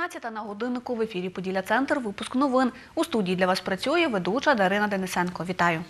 17 на годиннику в ефірі Поділля Центр. Випуск новин. У студії для вас працює ведуча Дарина Денисенко. Вітаю.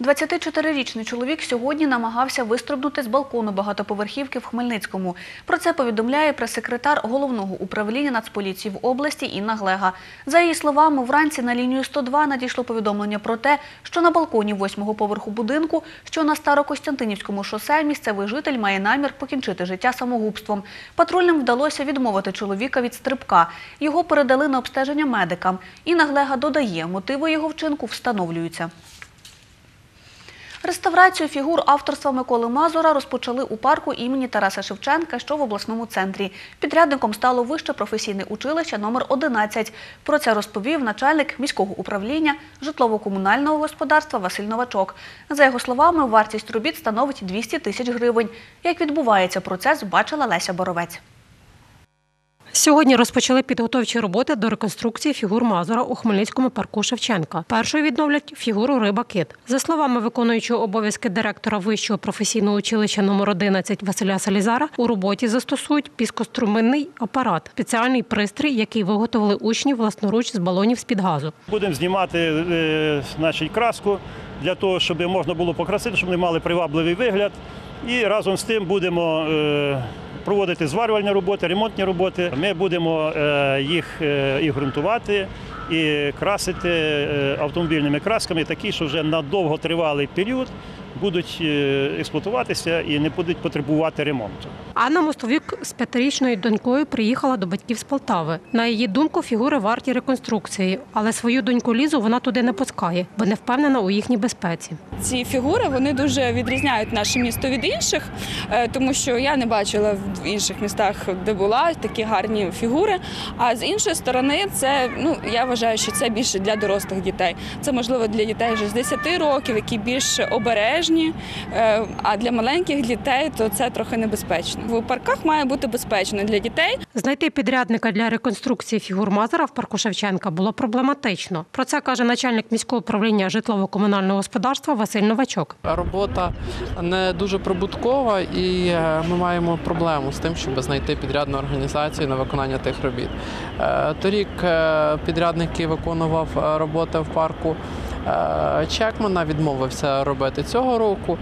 24-річний чоловік сьогодні намагався вистрибнути з балкону багатоповерхівки в Хмельницькому. Про це повідомляє прес-секретар головного управління Нацполіції в області Інна Глега. За її словами, вранці на лінію 102 надійшло повідомлення про те, що на балконі восьмого поверху будинку, що на Старокостянтинівському шосе, місцевий житель має намір покінчити життя самогубством. Патрульним вдалося відмовити чоловіка від стрибка. Його передали на обстеження медикам. Інна Глега додає, мотиви його вчинку встановлюються. Реставрацію фігур авторства Миколи Мазура розпочали у парку імені Тараса Шевченка, що в обласному центрі. Підрядником стало вище професійне училище номер 11. Про це розповів начальник міського управління житлово-комунального господарства Василь Новачок. За його словами, вартість робіт становить 200 тисяч гривень. Як відбувається процес, бачила Леся Боровець. Сьогодні розпочали підготовчі роботи до реконструкції фігур Мазура у Хмельницькому парку Шевченка. Першою відновлять фігуру риба кит. За словами виконуючого обов'язки директора вищого професійного училища номер 11 Василя Салізара, у роботі застосують піскоструменний апарат, спеціальний пристрій, який виготовили учні власноруч з балонів з-під газу. Будемо знімати е, значить, краску для того, щоб можна було покрасити, щоб вони мали привабливий вигляд. І разом з тим будемо е, проводити зварювальні роботи, ремонтні роботи. Ми будемо е, їх е, і ґрунтувати, і красити е, автомобільними красками, такі, що вже на довготривалий період будуть експлуатуватися і не будуть потребувати ремонту. Анна Мостовік з п'ятирічною донькою приїхала до батьків з Полтави. На її думку, фігури варті реконструкції, але свою доньку Лізу вона туди не пускає, бо не впевнена у їхній безпеці. Ці фігури вони дуже відрізняють наше місто від інших, е, тому що я не бачила в інших містах, де була такі гарні фігури. А з іншої сторони, це ну я вважаю, що це більше для дорослих дітей. Це можливо для дітей вже з 10 років, які більш обережні. е, А для маленьких дітей то це трохи небезпечно. В парках має бути безпечно для дітей. Знайти підрядника для реконструкції фігур Мазура в парку Шевченка було проблематично. Про це каже начальник міського управління житлово-комунального господарства Василь Новачок. Робота не дуже прибуткова, і е, ми маємо проблему з тим, щоб знайти підрядну організацію на виконання тих робіт. Е, Торік е, підрядник, який виконував роботи в парку Чекмана, відмовився робити цього року.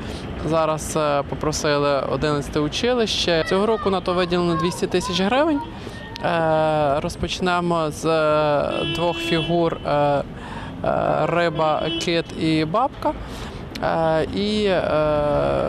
Зараз е, попросили 11 училище. Цього року на то виділено 200 тисяч гривень. Е, Розпочнемо з е, двох фігур е, е, риба, кит і бабка. Е, І, е,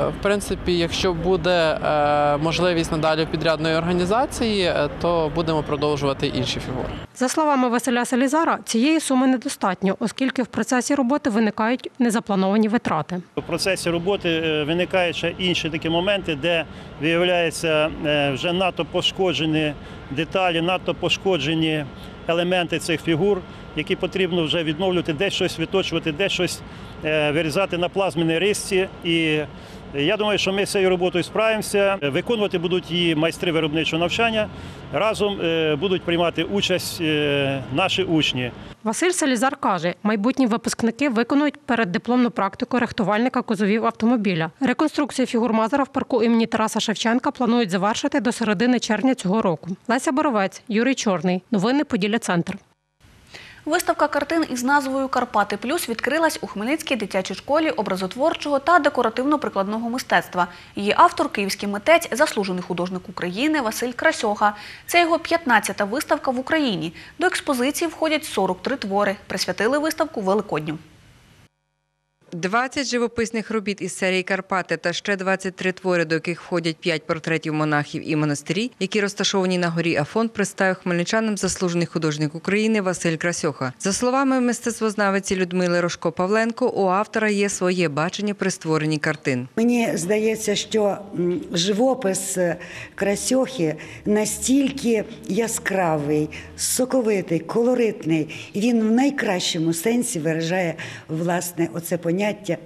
в принципі, якщо буде е, можливість надалі підрядної організації, то будемо продовжувати інші фігури. За словами Василя Салізара, цієї суми недостатньо, оскільки в процесі роботи виникають незаплановані витрати. В процесі роботи виникають ще інші такі моменти, де виявляється вже надто пошкоджені деталі, надто пошкоджені елементи цих фігур, які потрібно вже відновлювати, десь щось відточувати, десь щось е, вирізати на плазміній рисці. І я думаю, що ми з цією роботою справимося. Виконувати будуть її майстри виробничого навчання. Разом е, будуть приймати участь е, наші учні. Василь Салізар каже, майбутні випускники виконують переддипломну практику рихтувальника кузовів автомобіля. Реконструкцію фігур Мазура в парку імені Тараса Шевченка планують завершити до середини червня цього року. Леся Боровець, Юрій Чорний. Новини Поділля Центр. Виставка картин із назвою Карпати Плюс відкрилась у Хмельницькій дитячій школі образотворчого та декоративно-прикладного мистецтва. Її автор київський митець, заслужений художник України Василь Красьоха. Це його 15-та виставка в Україні. До експозиції входять 43 твори. Присвятили виставку Великодню. 20 живописних робіт із серії Карпати та ще 23 твори, до яких входять 5 портретів монахів і монастирі, які розташовані на горі Афон, представив хмельничанам заслужений художник України Василь Красьоха. За словами мистецтвознавиці Людмили Рожко Павленко, у автора є своє бачення при створенні картин. Мені здається, що живопис е, Красьохи настільки яскравий, соковитий, колоритний, він в найкращому сенсі виражає власне оце поняття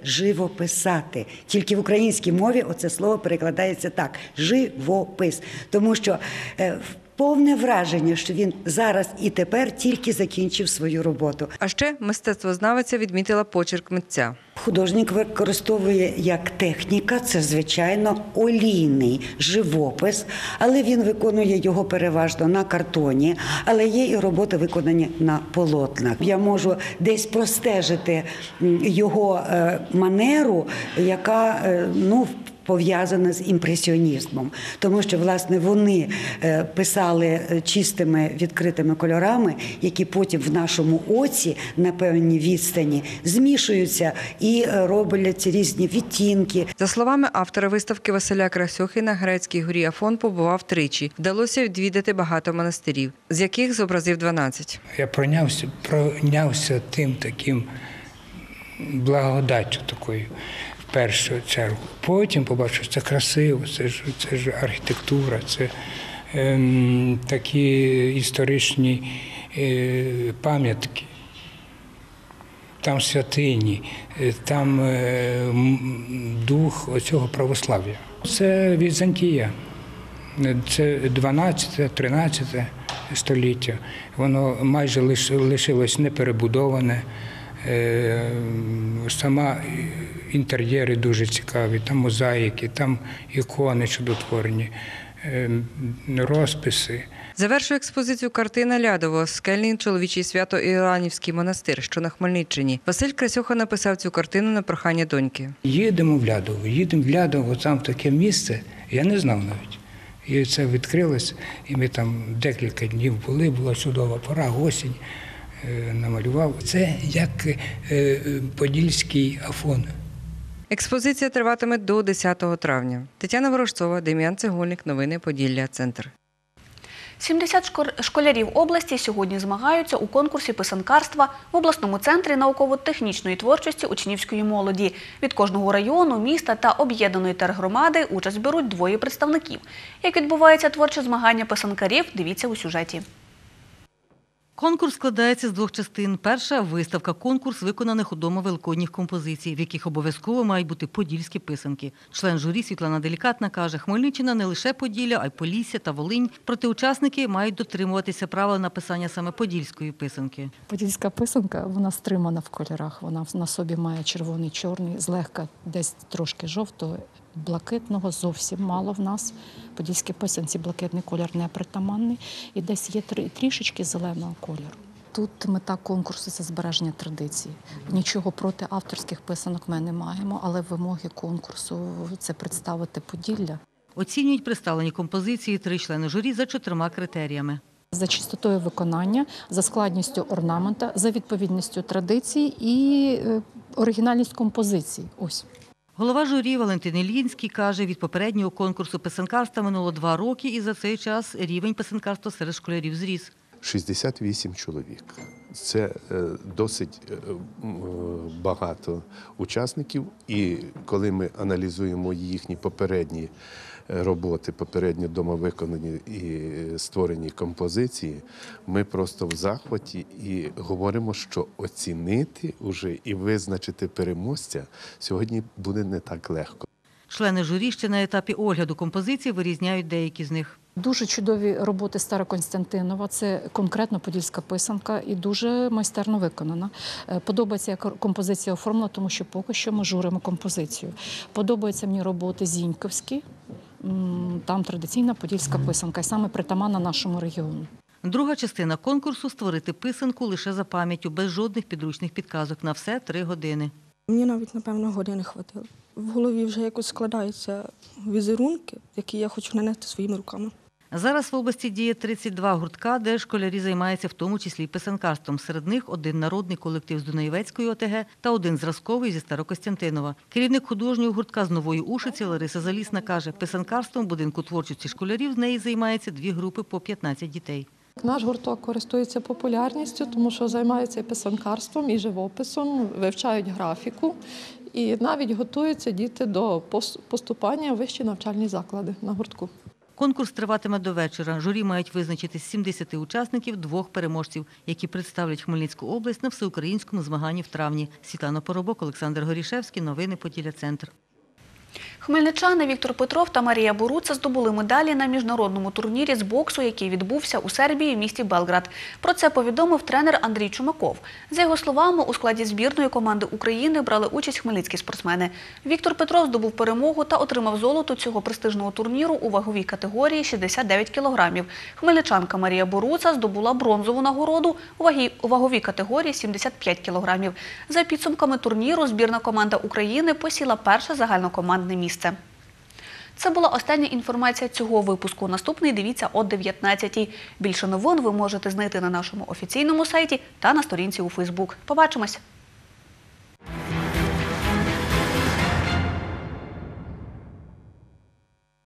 живописати. Тільки в українській мові оце слово перекладається так: живопис. Тому що е, в- повне враження, що він зараз і тепер тільки закінчив свою роботу. А ще мистецтвознавиця відмітила почерк митця. Художник використовує як техніка, це звичайно олійний живопис, але він виконує його переважно на картоні, але є і роботи виконані на полотнах. Я можу десь простежити його е, манеру, яка е, ну. Пов'язана з імпресіонізмом, тому що власне вони е, писали е, чистими відкритими кольорами, які потім в нашому оці на певній відстані змішуються і е, роблять різні відтінки. За словами автора виставки Василя Красьохи, на Грецькій горі Афон побував тричі. Вдалося відвідати багато монастирів, з яких зобразив 12. Я пройнявся, пройнявся тим таким благодаттю такою першу чергу. Потім побачив, це красиво, це ж, це ж архітектура, це ем, такі історичні е, пам'ятки. Там святині, е, там е, дух оцього православ'я. Це Візантія. Це 12-13 століття. Воно майже лишилось неперебудоване. Е, Сама інтер'єри дуже цікаві, там мозаїки, там ікони чудотворні, е, розписи. Завершує експозицію картина Лядово скельний чоловічий свято Іоаннівський монастир, що на Хмельниччині. Василь Красьоха написав цю картину на прохання доньки. Їдемо в Лядово, їдемо в Лядово, там таке місце, я не знав навіть. І це відкрилось, і ми там декілька днів були, була чудова пора, осінь, е, намалював. Це як е, е, Подільський Афон. Експозиція триватиме до 10 травня. Тетяна Ворожцова, Дем'ян Цегольник, новини Поділля, Центр. 70 школярів області сьогодні змагаються у конкурсі писанкарства в обласному центрі науково-технічної творчості учнівської молоді. Від кожного району, міста та об'єднаної тергромади участь беруть двоє представників. Як відбувається творче змагання писанкарів, дивіться у сюжеті. Конкурс складається з двох частин. Перша виставка конкурс виконаних удома великодніх композицій, в яких обов'язково мають бути подільські писанки. Член журі Світлана Делікатна каже, Хмельниччина не лише Поділля, а й Полісся та Волинь. Проте учасники мають дотримуватися правил написання саме подільської писанки. Подільська писанка вона стримана в кольорах. Вона на собі має червоний, чорний, злегка десь трошки жовтого, блакитного зовсім мало в нас. Подільській писанці блакитний колір не притаманний, і десь є трі- трішечки зеленого кольору. Тут мета конкурсу це збереження традицій. Нічого проти авторських писанок ми не маємо, але вимоги конкурсу це представити Поділля. Оцінюють представлені композиції три члени журі за чотирма критеріями. За чистотою виконання, за складністю орнамента, за відповідністю традицій і е, оригінальність композиції. Ось. Голова журі Валентин Ільїнський каже, від попереднього конкурсу писанкарства минуло два роки, і за цей час рівень писанкарства серед школярів зріс. 68 чоловік. Це е, досить е, е, багато учасників, і коли ми аналізуємо їхні попередні роботи, попередньо домовиконані і створені композиції, ми просто в захваті і говоримо, що оцінити уже і визначити переможця сьогодні буде не так легко. Члени журі ще на етапі огляду композицій вирізняють деякі з них. Дуже чудові роботи Стара Константинова. Це конкретно подільська писанка і дуже майстерно виконана. Е, Подобається як композиція оформлена, тому що поки що ми журимо композицію. Подобаються мені роботи зіньковські. Там традиційна подільська писанка, і саме притаманна нашому регіону. Друга частина конкурсу створити писанку лише за пам'яттю, без жодних підручних підказок на все три години. Мені навіть, напевно, години хватило. В голові вже якось складаються візерунки, які я хочу нанести своїми руками. Зараз в області діє 32 гуртка, де школярі займаються в тому числі писанкарством. Серед них один народний колектив з Дунаєвецької ОТГ та один зразковий зі Старокостянтинова. Керівник художнього гуртка з Нової Ушиці Лариса Залісна каже, писанкарством будинку творчості школярів з неї займається дві групи по 15 дітей. Наш гурток користується популярністю, тому що займаються і писанкарством, і живописом, вивчають графіку, і навіть готуються діти до поступання в вищі навчальні заклади на гуртку. Конкурс триватиме до вечора. Журі мають визначити з 70 учасників двох переможців, які представлять Хмельницьку область на всеукраїнському змаганні в травні. Світлана Поробок, Олександр Горішевський. Новини Поділля Центр. Хмельничани Віктор Петров та Марія Боруца здобули медалі на міжнародному турнірі з боксу, який відбувся у Сербії в місті Белград. Про це повідомив тренер Андрій Чумаков. За його словами, у складі збірної команди України брали участь хмельницькі спортсмени. Віктор Петров здобув перемогу та отримав золото цього престижного турніру у ваговій категорії 69 кілограмів. Хмельничанка Марія Боруца здобула бронзову нагороду у ваговій категорії 75 кілограмів. За підсумками турніру збірна команда України посіла перше загальнокомандне місце. Це була остання інформація цього випуску. Наступний дивіться о 19-й. Більше новин ви можете знайти на нашому офіційному сайті та на сторінці у Фейсбук. Побачимось!